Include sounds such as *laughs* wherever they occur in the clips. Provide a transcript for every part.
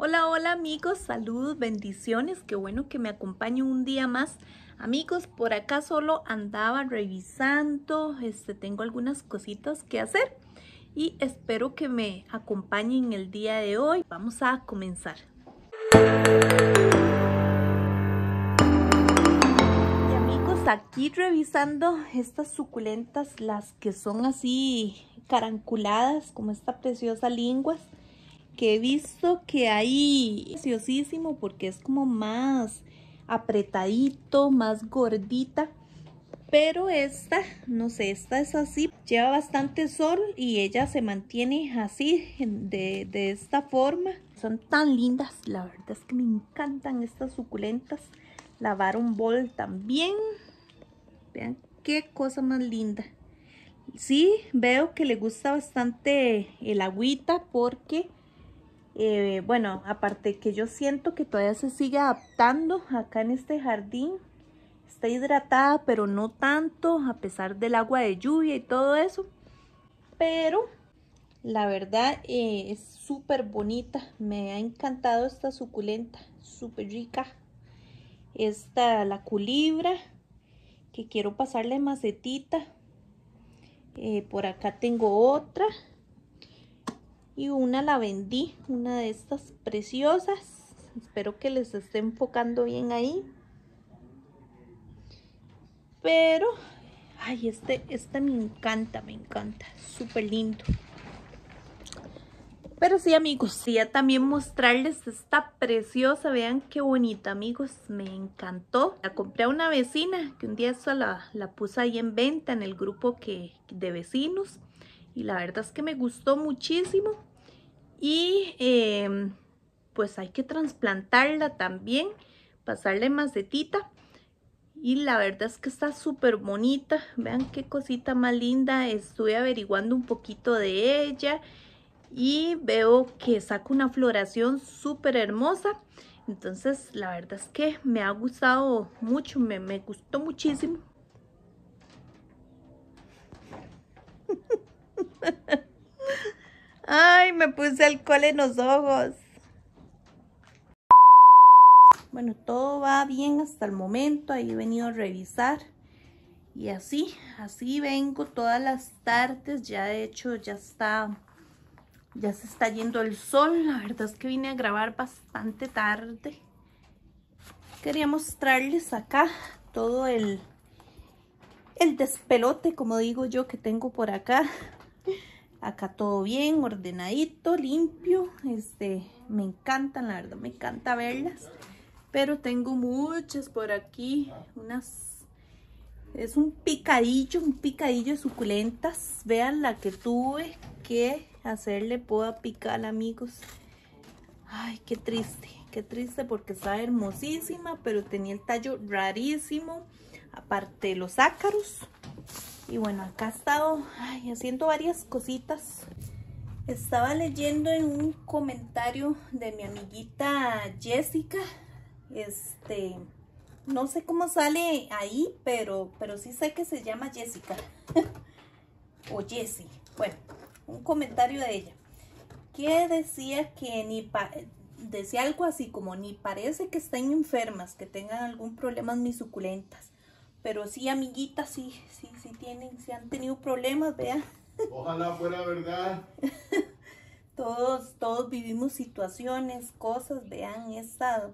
Hola, hola amigos, salud, bendiciones, qué bueno que me acompañen un día más. Amigos, por acá solo andaba revisando, este, tengo algunas cositas que hacer y espero que me acompañen el día de hoy. Vamos a comenzar. Y amigos, aquí revisando estas suculentas, las que son así caranculadas, como esta preciosa linguas que he visto que hay preciosísimo porque es como más apretadito, más gordita. Pero esta, no sé, esta es así, lleva bastante sol y ella se mantiene así, de, de esta forma. Son tan lindas, la verdad es que me encantan estas suculentas. La Baron Ball también. Vean qué cosa más linda. Sí, veo que le gusta bastante el agüita porque eh, bueno, aparte que yo siento que todavía se sigue adaptando acá en este jardín. Está hidratada, pero no tanto, a pesar del agua de lluvia y todo eso. Pero la verdad eh, es súper bonita. Me ha encantado esta suculenta, súper rica. Esta, la culibra, que quiero pasarle macetita. Eh, por acá tengo otra y una la vendí, una de estas preciosas. Espero que les esté enfocando bien ahí. Pero, ay, este, este me encanta, me encanta, súper lindo. Pero sí, amigos, quería también mostrarles esta preciosa. Vean qué bonita, amigos. Me encantó. La compré a una vecina que un día eso la, la puse ahí en venta en el grupo que, de vecinos. Y la verdad es que me gustó muchísimo. Y em, pues hay que trasplantarla también, pasarle macetita. Y la verdad es que está súper bonita. Vean qué cosita más linda. Estuve averiguando un poquito de ella. Y veo que saca una floración súper hermosa. Entonces la verdad es que me ha gustado mucho. Me, me gustó muchísimo. *laughs* Ay, me puse alcohol en los ojos. Bueno, todo va bien hasta el momento. Ahí he venido a revisar. Y así, así vengo todas las tardes. Ya de hecho ya está, ya se está yendo el sol. La verdad es que vine a grabar bastante tarde. Quería mostrarles acá todo el, el despelote, como digo yo, que tengo por acá. Acá todo bien, ordenadito, limpio. Este, me encantan, la verdad, me encanta verlas. Pero tengo muchas por aquí, unas... Es un picadillo, un picadillo de suculentas. Vean la que tuve que hacerle poda picar, amigos. Ay, qué triste, qué triste porque está hermosísima, pero tenía el tallo rarísimo. Aparte los ácaros. Y bueno, acá he estado haciendo varias cositas. Estaba leyendo en un comentario de mi amiguita Jessica. Este, no sé cómo sale ahí, pero, pero sí sé que se llama Jessica. *laughs* o Jessie. Bueno, un comentario de ella. Que decía que ni decía algo así como ni parece que estén enfermas, que tengan algún problema mis suculentas pero sí, amiguitas, sí, sí, sí tienen, sí han tenido problemas, vean. Ojalá fuera verdad. *laughs* todos, todos vivimos situaciones, cosas, vean esta,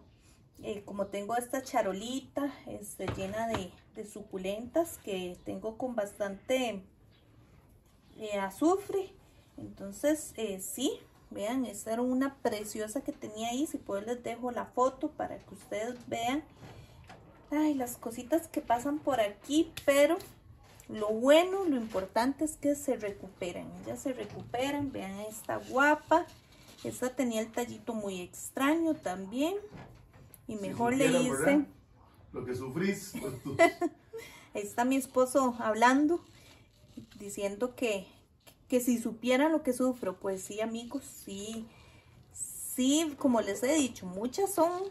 eh, como tengo esta charolita este, llena de, suculentas que tengo con bastante eh, azufre. Entonces, eh, sí, vean, esta era una preciosa que tenía ahí. Si puedo les dejo la foto para que ustedes vean Ay, las cositas que pasan por aquí, pero lo bueno, lo importante es que se recuperan. Ya se recuperan, vean esta guapa. Esta tenía el tallito muy extraño también. Y mejor le hice... Lo que sufrís. Pues, *laughs* Ahí está mi esposo hablando, diciendo que, que si supiera lo que sufro, pues sí amigos, sí, sí, como les he dicho, muchas son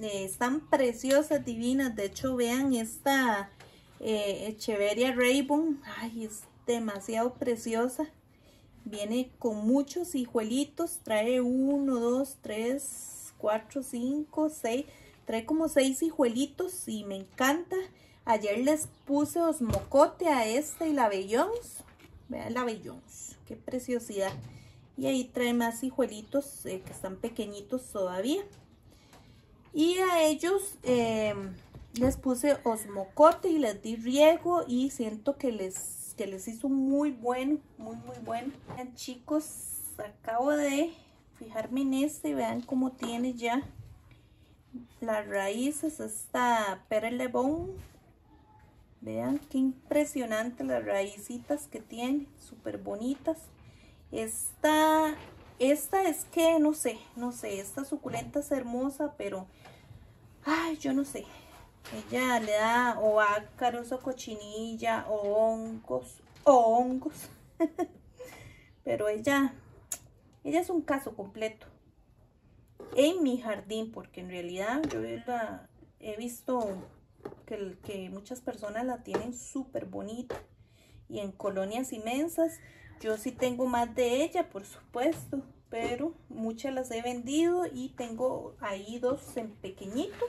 están preciosas, divinas. De hecho, vean esta eh, Echeveria Raybon. Ay, es demasiado preciosa. Viene con muchos hijuelitos. Trae uno, dos, tres, cuatro, cinco, seis. Trae como seis hijuelitos y me encanta. Ayer les puse osmocote a este y la Bellons. Vean la Bellons, qué preciosidad. Y ahí trae más hijuelitos eh, que están pequeñitos todavía. Y a ellos eh, les puse osmocote y les di riego y siento que les, que les hizo muy bueno, muy muy bueno. Vean chicos, acabo de fijarme en este y vean cómo tiene ya las raíces, esta perlebón. Vean qué impresionante las raícitas que tiene, súper bonitas. Esta, esta es que, no sé, no sé, esta suculenta es hermosa, pero, ay, yo no sé. Ella le da o ácaros o cochinilla o hongos, o hongos. *laughs* pero ella, ella es un caso completo. En mi jardín, porque en realidad yo la, he visto que, que muchas personas la tienen súper bonita. Y en colonias inmensas yo sí tengo más de ella, por supuesto, pero muchas las he vendido y tengo ahí dos en pequeñito,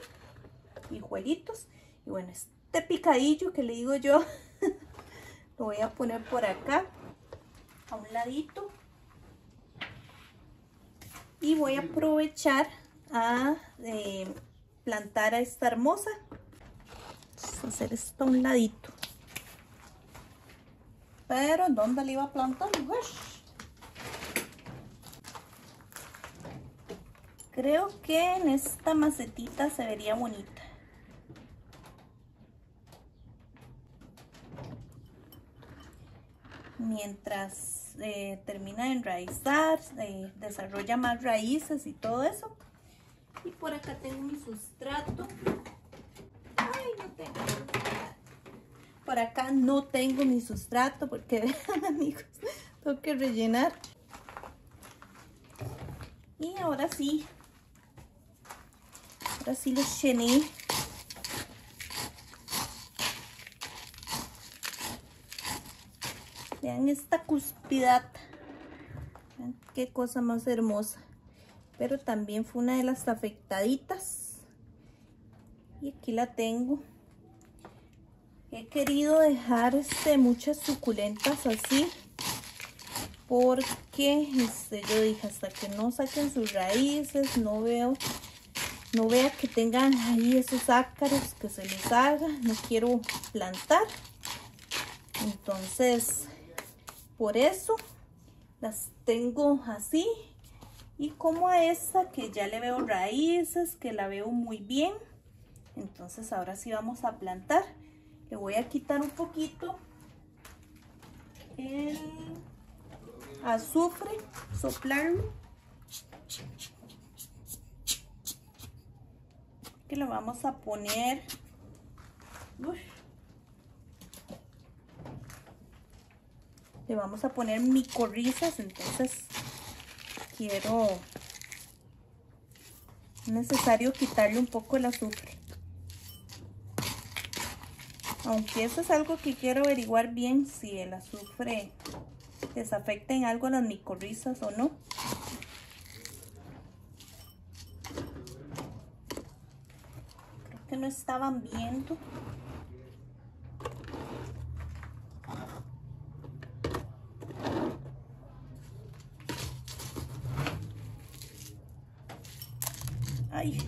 hijuelitos. Y bueno, este picadillo que le digo yo, *laughs* lo voy a poner por acá, a un ladito. Y voy a aprovechar a eh, plantar a esta hermosa. Vamos a hacer esto a un ladito. Pero ¿dónde le iba a plantar? Creo que en esta macetita se vería bonita. Mientras eh, termina de enraizar, eh, desarrolla más raíces y todo eso. Y por acá tengo mi sustrato. Ay, no tengo por acá no tengo mi sustrato porque vean *laughs* amigos, tengo que rellenar. Y ahora sí, ahora sí los llené. Vean esta cuspidad. Vean qué cosa más hermosa. Pero también fue una de las afectaditas. Y aquí la tengo he querido dejar este, muchas suculentas así porque este, yo dije hasta que no saquen sus raíces no veo no vea que tengan ahí esos ácaros que se les haga no quiero plantar. Entonces por eso las tengo así y como a esta que ya le veo raíces que la veo muy bien entonces ahora sí vamos a plantar le voy a quitar un poquito el azufre, soplarlo. Que lo vamos a poner. Le vamos a poner micorrizas, entonces quiero es necesario quitarle un poco el azufre. Aunque eso es algo que quiero averiguar bien si el azufre les afecta en algo a las micorrizas o no. Creo que no estaban viendo. Ay,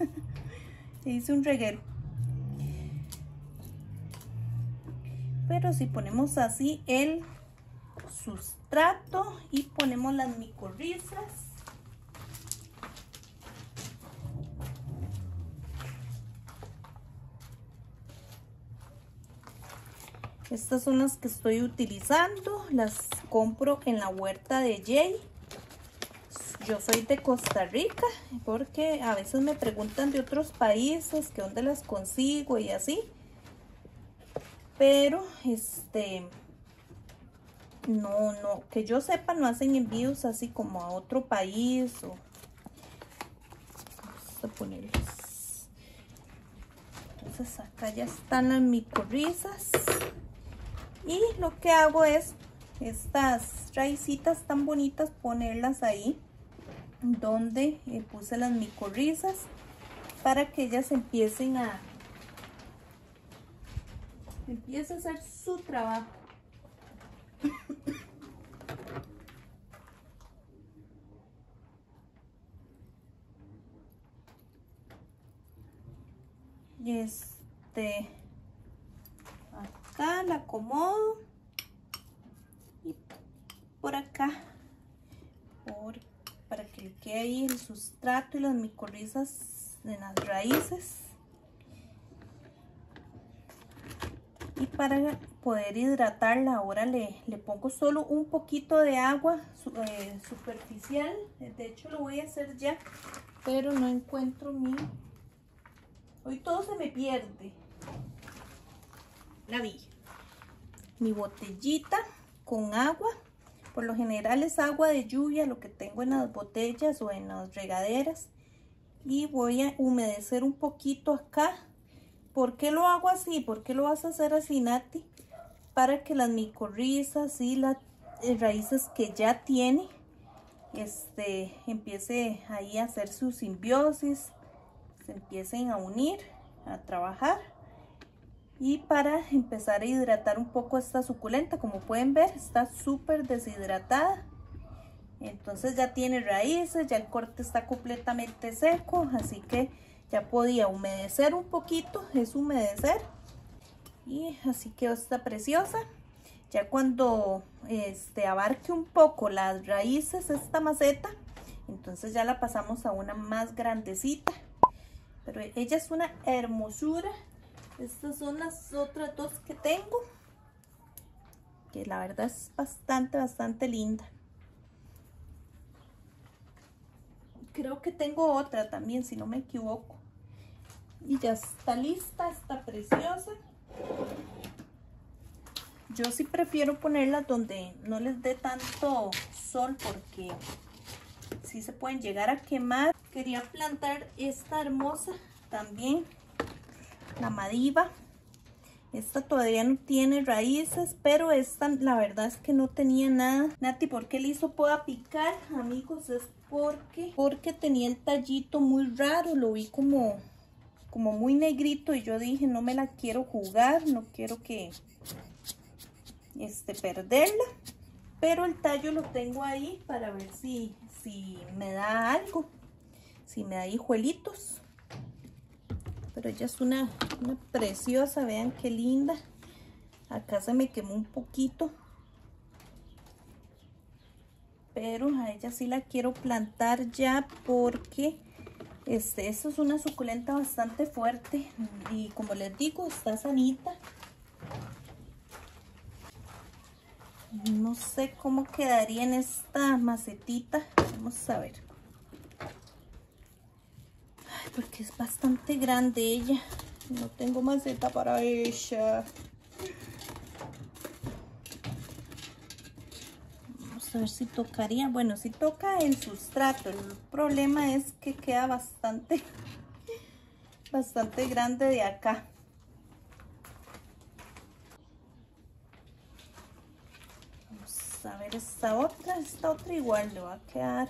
*laughs* hice un reguero. Pero si ponemos así el sustrato y ponemos las micorrizas. Estas son las que estoy utilizando las compro en la huerta de Jay. Yo soy de Costa Rica porque a veces me preguntan de otros países que dónde las consigo y así pero este no, no, que yo sepa no hacen envíos así como a otro país o vamos a ponerles entonces acá ya están las micorrizas y lo que hago es estas raicitas tan bonitas ponerlas ahí donde eh, puse las micorrizas para que ellas empiecen a empiece a hacer su trabajo. Este acá la acomodo. Y por acá. Por, para que le quede ahí el sustrato y las micorrizas en las raíces y para poder hidratarla ahora le, le pongo solo un poquito de agua eh, superficial de hecho lo voy a hacer ya pero no encuentro mi Hoy todo se me pierde. La vi. Mi botellita con agua. Por lo general es agua de lluvia lo que tengo en las botellas o en las regaderas. Y voy a humedecer un poquito acá. ¿Por qué lo hago así? ¿Por qué lo vas a hacer así, Nati? Para que las micorrizas y las eh, raíces que ya tiene este, empiece ahí a hacer su simbiosis, se empiecen a unir, a trabajar. Y para empezar a hidratar un poco esta suculenta, como pueden ver, está súper deshidratada. Entonces ya tiene raíces, ya el corte está completamente seco, así que ya podía humedecer un poquito, es humedecer. Y así quedó esta preciosa. Ya cuando este, abarque un poco las raíces esta maceta, entonces ya la pasamos a una más grandecita. Pero ella es una hermosura. Estas son las otras dos que tengo. Que la verdad es bastante, bastante linda. Creo que tengo otra también, si no me equivoco. Y ya está lista, está preciosa. Yo sí prefiero ponerlas donde no les dé tanto sol porque si se pueden llegar a quemar quería plantar esta hermosa también, la madiva. Esta todavía no tiene raíces, pero esta la verdad es que no tenía nada. Nati, ¿por qué el hizo pueda picar? Amigos, es porque, porque tenía el tallito muy raro, lo vi como, como muy negrito y yo dije no me la quiero jugar, no quiero que este, perderla. Pero el tallo lo tengo ahí para ver si, si me da algo si me da hijuelitos. Pero ella es una, una preciosa, vean qué linda. Acá se me quemó un poquito. Pero a ella sí la quiero plantar ya porque este, esta es una suculenta bastante fuerte. Y como les digo, está sanita. No sé cómo quedaría en esta macetita. Vamos a ver porque es bastante grande ella. No tengo maceta para ella. A ver si tocaría. Bueno, si toca el sustrato. El problema es que queda bastante, *laughs* bastante grande de acá. Vamos a ver esta otra. Esta otra igual le va a quedar.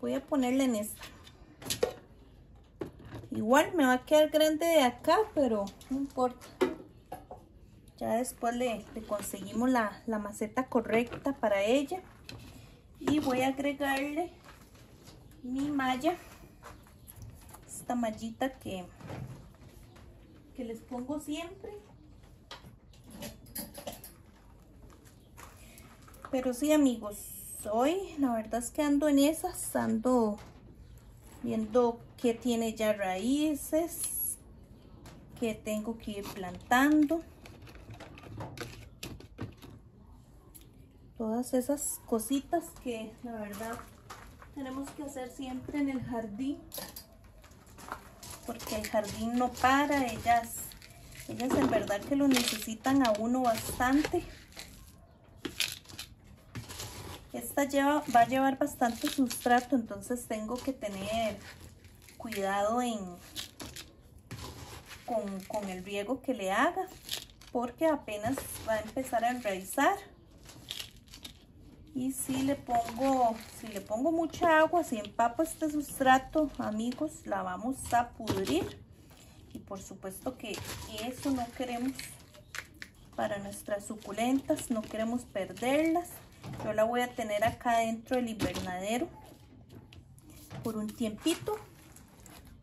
Voy a ponerle en esta. Igual me va a quedar grande de acá, pero no importa. Ya después le, conseguimos la, maceta correcta para ella. Y voy a agregarle mi malla. Esta mallita que, que les pongo siempre. Pero sí, amigos, hoy la verdad es que ando en esas, ando viendo que tiene ya raíces que tengo que ir plantando todas esas cositas que la verdad tenemos que hacer siempre en el jardín porque el jardín no para ellas ellas en verdad que lo necesitan a uno bastante. Esta lleva, va a llevar bastante sustrato entonces tengo que tener cuidado en con, el riego que le haga porque apenas va a empezar a enraizar Y si le pongo, si le pongo mucha agua, si empapa este sustrato, amigos, la vamos a pudrir. Y por supuesto que eso no queremos para nuestras suculentas, no queremos perderlas. Yo la voy a tener acá dentro del invernadero por un tiempito.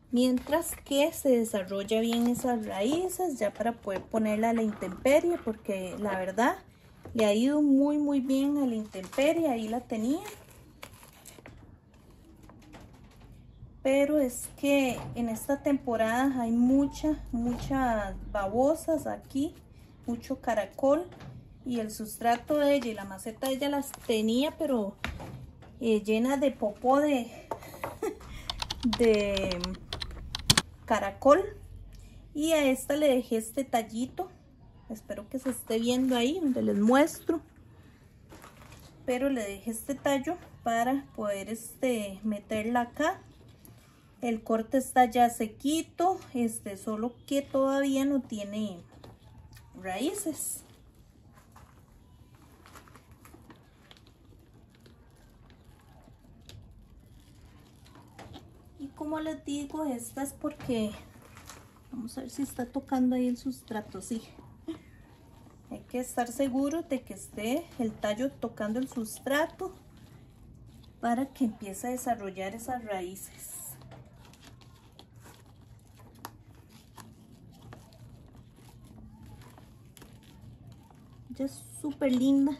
Mientras que se desarrolla bien esas raíces, ya para poder ponerla a la intemperie, porque la verdad le ha ido muy muy bien a la intemperie, ahí la tenía. Pero es que en esta temporada hay mucha, muchas babosas aquí, mucho caracol. Y el sustrato de ella y la maceta de ella las tenía, pero eh, llena de popó de, *laughs* de caracol. Y a esta le dejé este tallito espero que se esté viendo ahí donde les muestro. Pero le dejé este tallo para poder este meterla acá. El corte está ya sequito este solo que todavía no tiene raíces. Y como les digo esta es porque vamos a ver si está tocando ahí el sustrato sí hay que estar seguro de que esté el tallo tocando el sustrato para que empiece a desarrollar esas raíces. Ya es súper linda.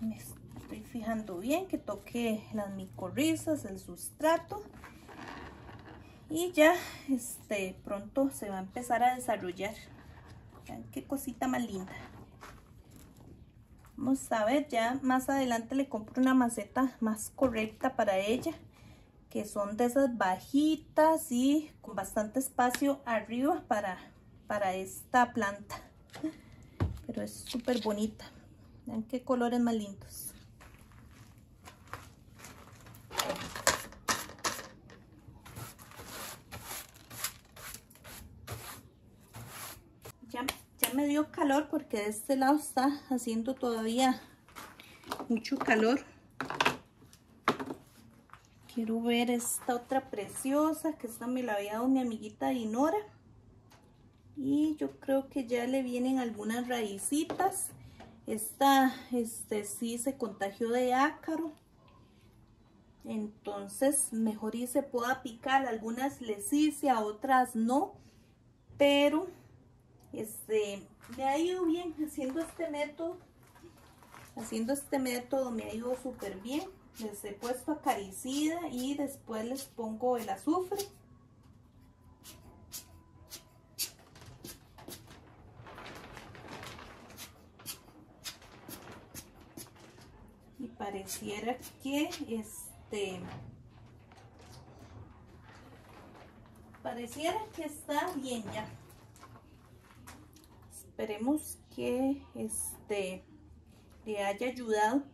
Me estoy fijando bien que toque las micorrizas, el sustrato. Y ya este, pronto se va a empezar a desarrollar qué cosita más linda. Vamos a ver, ya más adelante le compro una maceta más correcta para ella. Que son de esas bajitas y con bastante espacio arriba para, para esta planta. Pero es súper bonita. Vean qué colores más lindos. Me dio calor porque de este lado está haciendo todavía mucho calor. Quiero ver esta otra preciosa que esta me la había dado mi amiguita Dinora. Y yo creo que ya le vienen algunas raicitas. Esta este, sí se contagió de ácaro. Entonces mejor y se pueda picar. Algunas les hice, a otras no. Pero este, me ha ido bien haciendo este método. Haciendo este método me ha ido súper bien. Les he puesto acaricida y después les pongo el azufre. Y pareciera que este pareciera que está bien ya esperemos que este le haya ayudado.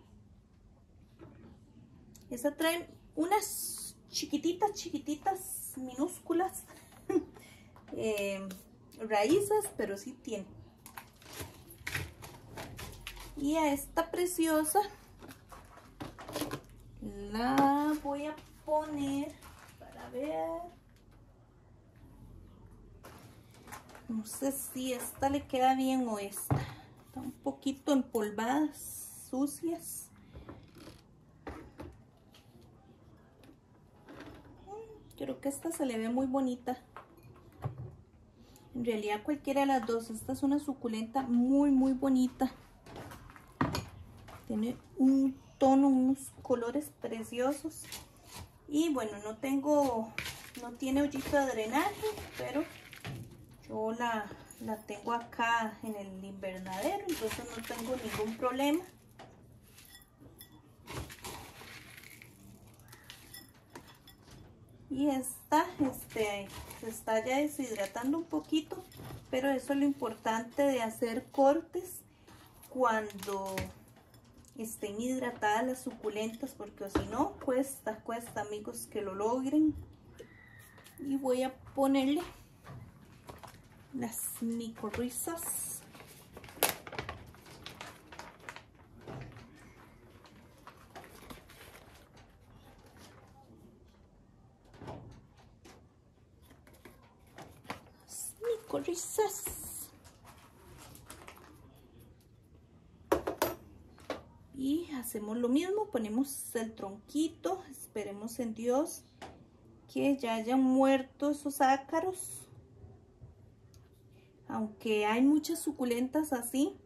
Esta trae unas chiquititas chiquititas minúsculas *laughs* eh, raíces pero sí tiene. Y a esta preciosa la voy a poner para ver No sé si esta le queda bien o esta. Está un poquito empolvadas, sucias. Mm, creo que esta se le ve muy bonita. En realidad cualquiera de las dos. Esta es una suculenta muy muy bonita. Tiene un tono, unos colores preciosos. Y bueno, no tengo, no tiene hoyito de drenaje, pero yo la, tengo acá en el invernadero, entonces no tengo ningún problema. Y esta este, se está ya deshidratando un poquito, pero eso es lo importante de hacer cortes cuando estén hidratadas las suculentas, porque si no, cuesta, cuesta amigos que lo logren. Y voy a ponerle las micorrizas. Micorrizas. Y hacemos lo mismo, ponemos el tronquito, esperemos en Dios que ya hayan muerto esos ácaros. Aunque hay muchas suculentas así,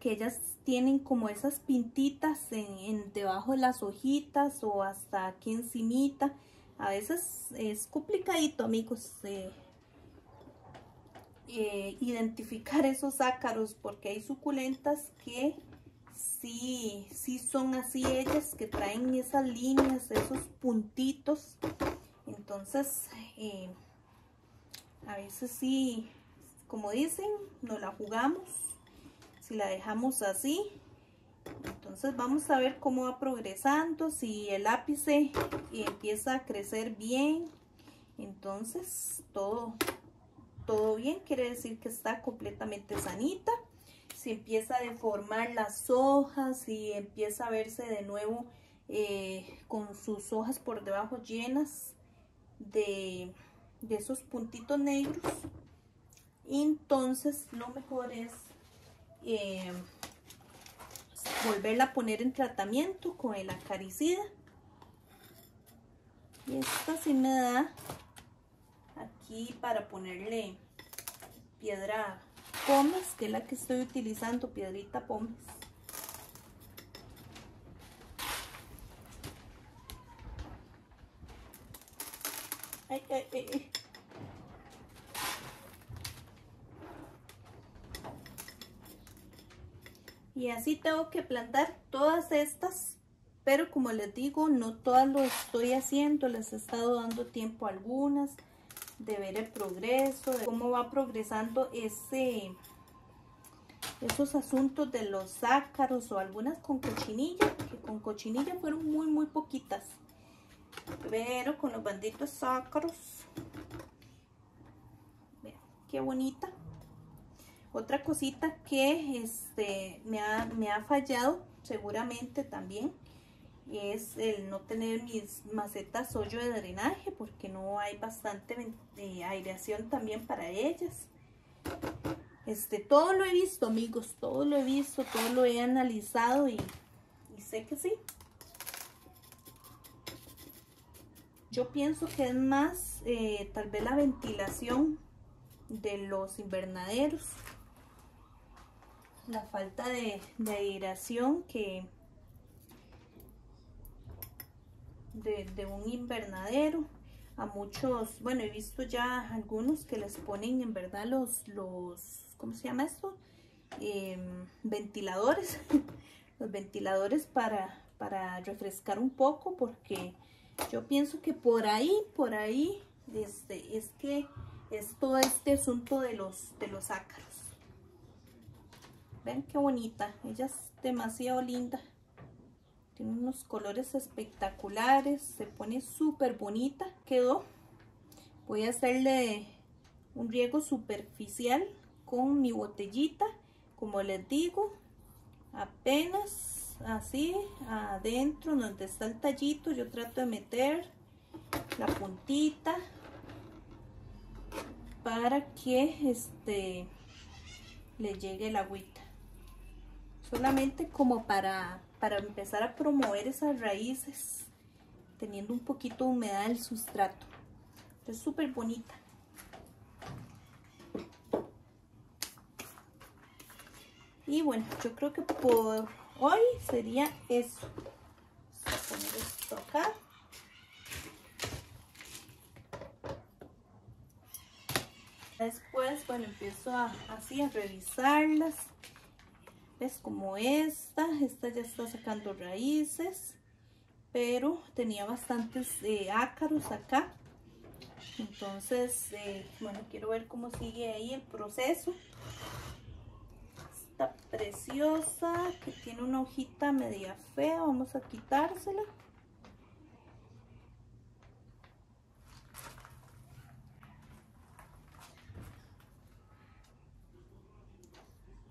que ellas tienen como esas pintitas en, debajo de las hojitas o hasta aquí encimita. A veces es complicadito, amigos, eh, eh, identificar *laughs* esos ácaros porque hay suculentas que sí, sí son así ellas, que traen esas líneas, esos puntitos. Entonces, eh, a veces sí, como dicen, nos la jugamos. Si la dejamos así entonces vamos a ver cómo va progresando. Si el ápice empieza a crecer bien entonces todo todo bien. Quiere decir que está completamente sanita. Si empieza a deformar las hojas y empieza a verse de nuevo eh, con sus hojas por debajo llenas de, de esos puntitos negros entonces lo mejor es eh, volverla a poner en tratamiento con el acaricida. Y esta sí me da aquí para ponerle piedra pomes, que es la que estoy utilizando, piedrita pomes. Ay, ay, ay, y así tengo que plantar todas estas pero como les digo no todas lo estoy haciendo les he estado dando tiempo a algunas de ver el progreso de cómo va progresando ese esos asuntos de los ácaros o algunas con cochinilla que con cochinilla fueron muy muy poquitas pero con los banditos ácaros vean qué bonita otra cosita que este, me, ha, me ha fallado seguramente también es el no tener mis macetas hoyo de drenaje porque no hay bastante eh, aireación también para ellas. Este, todo lo he visto amigos, todo lo he visto, todo lo he analizado y, sé que sí. Yo pienso que es más eh, tal vez la ventilación de los invernaderos la falta de, de que de, un invernadero a muchos, bueno, he visto ya algunos que les ponen en verdad los, los ¿cómo se llama esto? Em, ventiladores, *laughs* los ventiladores para, para refrescar un poco porque yo pienso que por ahí, por ahí, este, es que es todo este asunto de los, de los ácaros. Ven qué bonita. Ella es demasiado linda. Tiene unos colores espectaculares. Se pone súper bonita. Quedó. Voy a hacerle un riego superficial con mi botellita. Como les digo, apenas así adentro donde está el tallito yo trato de meter la puntita para que este le llegue el agüita solamente como para, para empezar a promover esas raíces, teniendo un poquito de humedad el sustrato. Es súper bonita. Y bueno, yo creo que por hoy sería eso. Vamos a poner esto acá. Después, bueno, empiezo a, así a revisarlas como esta, esta ya está sacando raíces, pero tenía bastantes eh, ácaros acá. Entonces, eh, bueno, quiero ver cómo sigue ahí el proceso. Está preciosa, que tiene una hojita media fea, vamos a quitársela.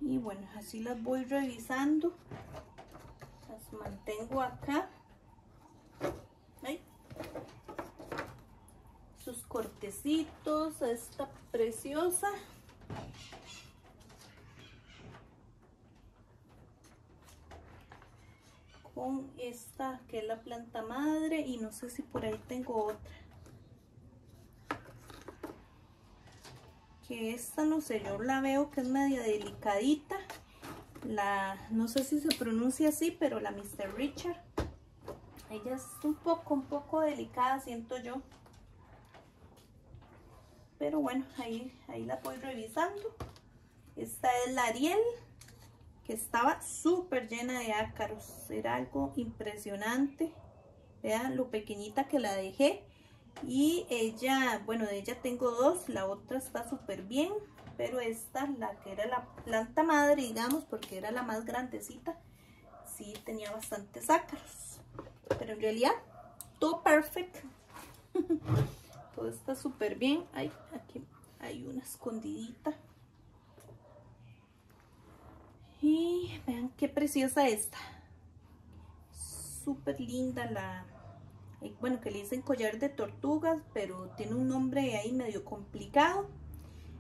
Y bueno así las voy revisando las mantengo acá sus cortecitos esta preciosa. Con esta que es la planta madre y no sé si por ahí tengo otra. Que esta no sé, yo la veo que es media delicadita. La, no sé si se pronuncia así, pero la Mr. Richard. Ella es un poco, un poco delicada, siento yo pero bueno, ahí, ahí la voy revisando. Esta es la Ariel, que estaba súper llena de ácaros. Era algo impresionante. Vean lo pequeñita que la dejé. Y ella, bueno, de ella tengo dos. La otra está súper bien. Pero esta, la que era la planta madre, digamos, porque era la más grandecita, sí tenía bastantes ácaros. Pero en realidad, todo perfecto. *laughs* todo está súper bien. Ay, aquí hay una escondidita. Y vean qué preciosa esta. Súper linda la... Eh, bueno, que le dicen collar de tortugas, pero tiene un nombre ahí medio complicado.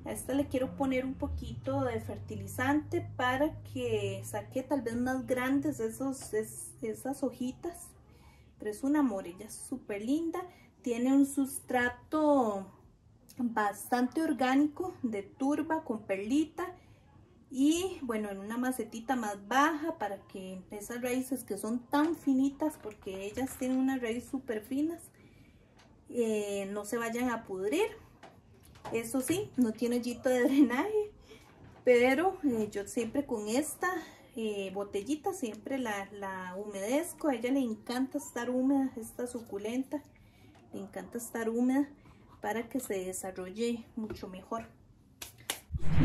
A esta le quiero poner un poquito de fertilizante para que saque tal vez más grandes esos, esas hojitas. Pero es un amor, ella es súper linda tiene un sustrato bastante orgánico de turba con perlita y bueno en una macetita más baja para que esas raíces que son tan finitas porque ellas tienen unas raíces súper finas eh, no se vayan a pudrir eso sí no tiene hoyito de *laughs* drenaje pero eh, yo siempre con esta eh, botellita siempre la, la humedezco a ella le encanta estar húmeda esta suculenta le encanta estar húmeda para que se desarrolle mucho mejor.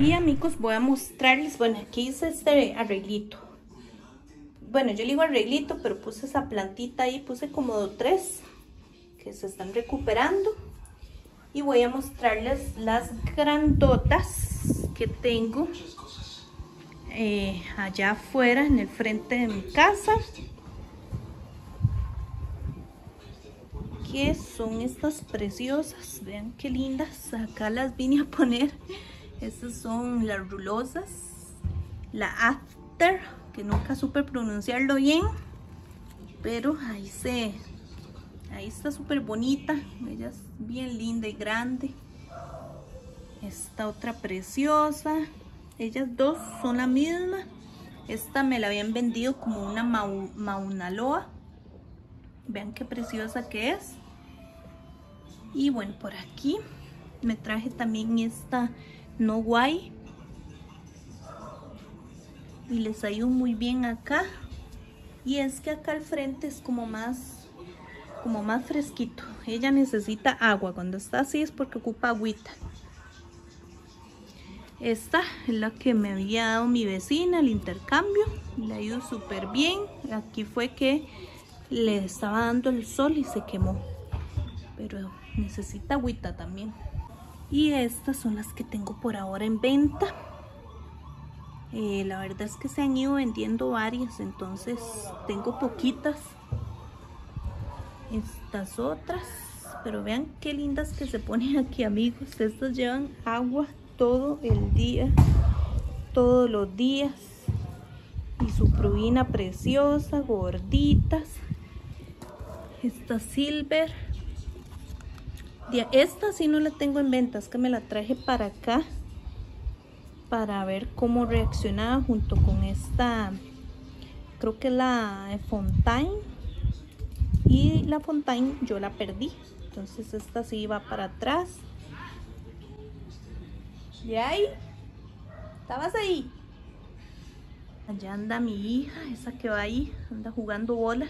Y amigos, voy a mostrarles, bueno, aquí hice este arreglito. Bueno, yo le digo arreglito, pero puse esa plantita ahí, puse como tres que se están recuperando. Y voy a mostrarles las grandotas que tengo eh, allá afuera en el frente de mi casa. son estas preciosas. Vean qué lindas. Acá las vine a poner. Estas son las rulosas. La After, que nunca supe pronunciarlo bien. Pero ahí se... Ahí está súper bonita. Ella es bien linda y grande. Esta otra preciosa. Ellas dos son la misma. Esta me la habían vendido como una maunaloa. Vean qué preciosa que es. Y bueno, por aquí me traje también esta No Guay. Y les salió muy bien acá. Y es que acá al frente es como más, como más fresquito. Ella necesita agua. Cuando está así es porque ocupa agüita. Esta es la que me había dado mi vecina, el intercambio. Le ido súper bien. Aquí fue que le estaba dando el sol y se quemó. Pero necesita agüita también y estas son las que tengo por ahora en venta. Eh, la verdad es que se han ido vendiendo varias entonces tengo poquitas. Estas otras pero vean qué lindas que se ponen *laughs* aquí amigos. Estas llevan agua todo el día todos los días. Y su pruina preciosa gorditas. Esta silver esta sí no la tengo en venta, es que me la traje para acá para ver cómo reaccionaba junto con esta, creo que la Fontaine. Y la Fontaine yo la perdí, entonces esta sí va para atrás. ¿Y ahí? ¿Estabas ahí? Allá anda mi hija, esa que va ahí, anda jugando bola.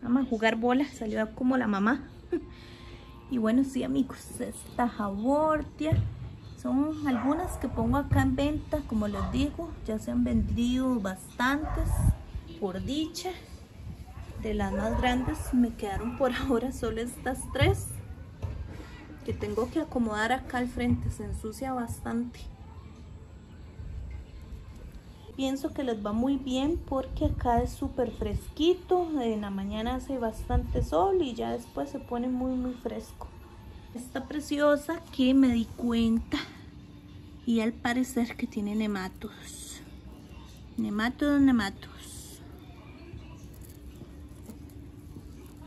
Vamos a jugar bola, salió como la mamá. *laughs* Y bueno, sí amigos, esta jabortia son algunas que pongo acá en venta, como les digo, ya se han vendido bastantes, por dicha. De las más grandes me quedaron por *laughs* ahora solo estas tres, que tengo que acomodar acá al frente, se ensucia bastante. Pienso que les va muy bien porque acá es súper fresquito. En la mañana hace bastante sol y ya después se pone muy muy fresco. Esta preciosa que me di cuenta y al parecer que tiene nematos. Nematos, nematos.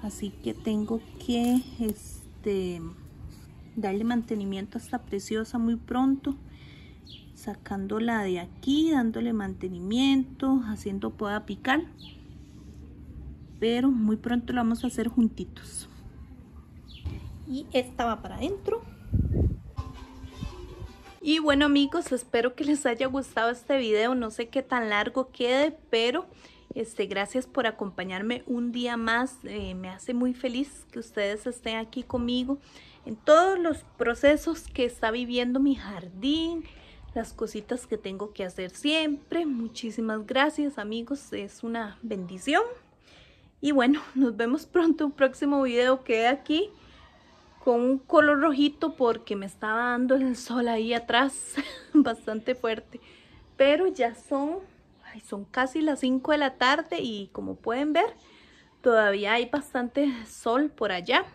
Así que tengo que este, darle mantenimiento a esta preciosa muy pronto. Sacándola de aquí, dándole mantenimiento, haciendo poda picar. Pero muy pronto lo vamos a hacer juntitos. Y esta va para adentro. Y bueno amigos, espero que les haya gustado este video. No sé qué tan largo quede, pero este, gracias por acompañarme un día más. Eh, me hace muy feliz que ustedes estén aquí conmigo en todos los procesos que está viviendo mi jardín, las cositas que tengo que hacer siempre. Muchísimas gracias amigos, es una bendición. Y bueno, *laughs* nos vemos pronto un próximo video. Quede aquí con un color rojito porque me estaba dando el sol ahí atrás *laughs* bastante fuerte. Pero ya son, son casi las 5 de la tarde y como pueden ver, todavía hay bastante sol por allá.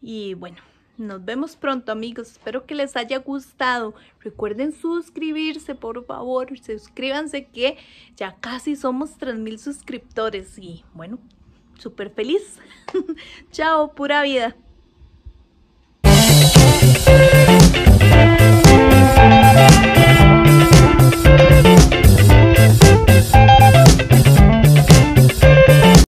Y bueno, nos vemos pronto amigos, espero que les haya gustado. Recuerden suscribirse por favor, suscríbanse que ya casi somos 3000 suscriptores y bueno, súper feliz. *laughs* Chao, pura vida.